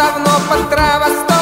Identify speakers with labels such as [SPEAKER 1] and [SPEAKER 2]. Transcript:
[SPEAKER 1] давно под травостой